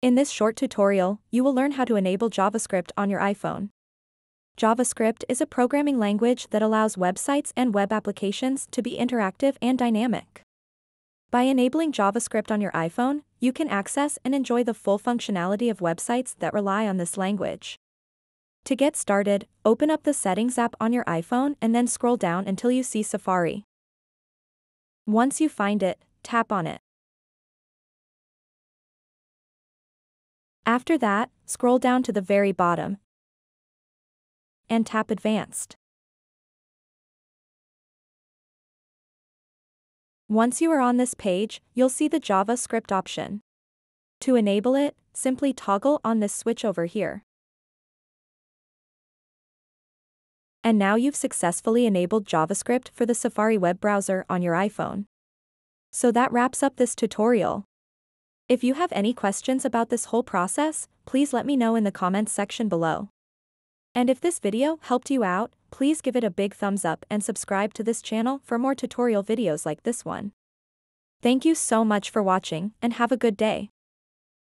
In this short tutorial, you will learn how to enable JavaScript on your iPhone. JavaScript is a programming language that allows websites and web applications to be interactive and dynamic. By enabling JavaScript on your iPhone, you can access and enjoy the full functionality of websites that rely on this language. To get started, open up the Settings app on your iPhone and then scroll down until you see Safari. Once you find it, tap on it. After that, scroll down to the very bottom and tap Advanced. Once you are on this page, you'll see the JavaScript option. To enable it, simply toggle on this switch over here. And now you've successfully enabled JavaScript for the Safari web browser on your iPhone. So that wraps up this tutorial. If you have any questions about this whole process, please let me know in the comments section below. And if this video helped you out, please give it a big thumbs up and subscribe to this channel for more tutorial videos like this one. Thank you so much for watching and have a good day.